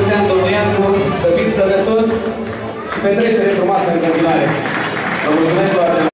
mulți ani, domnul Iancu, să fiți sănătos și petrecere frumoasă în continuare. Vă mulțumesc foarte mult!